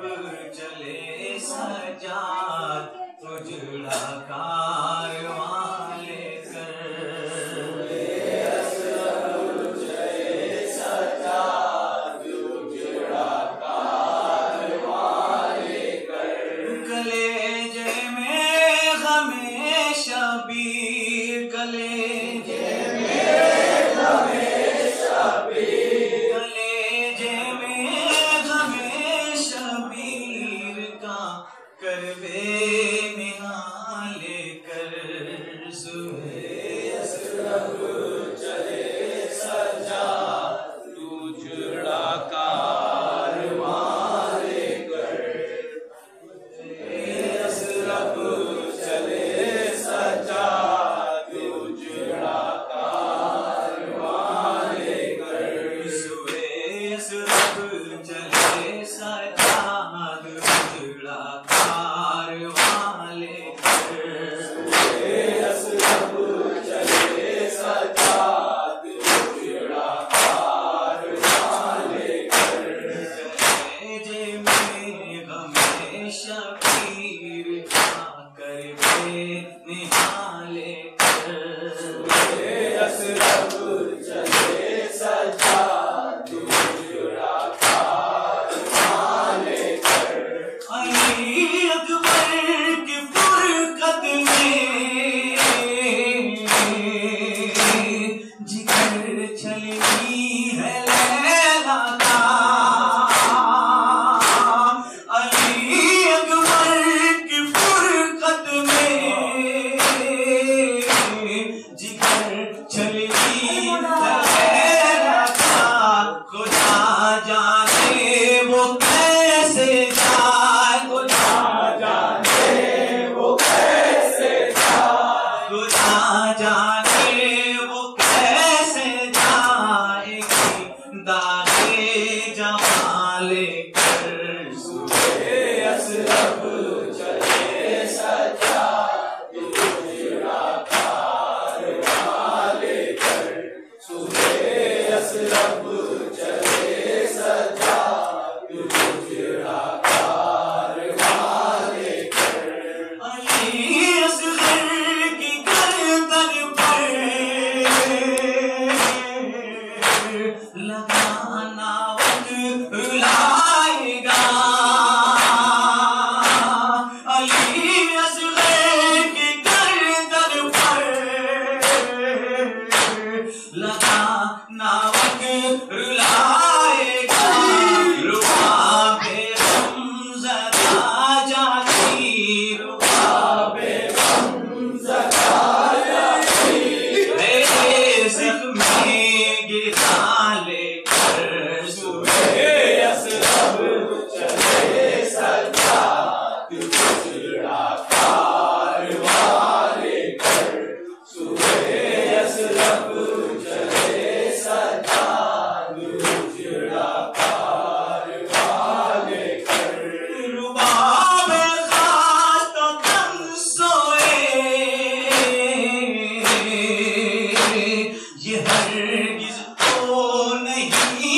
جب چلے سجاد تجڑا کا जमाले कर सुबह असरफ चले सर Hey,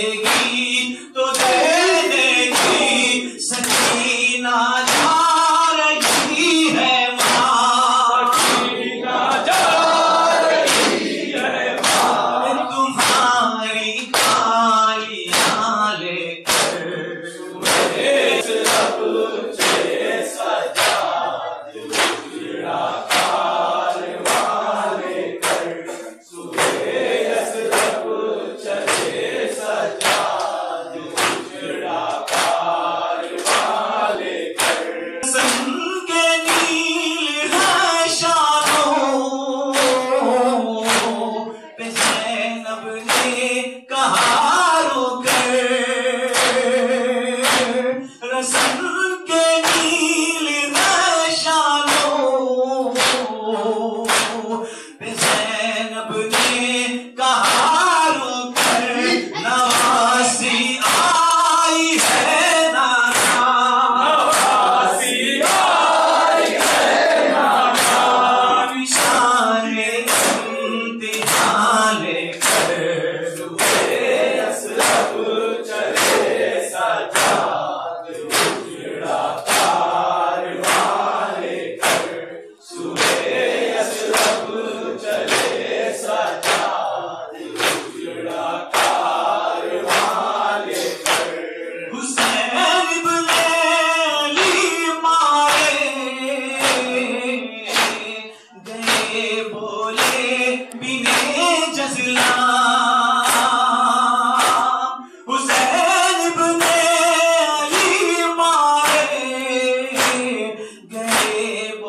Yeah. him.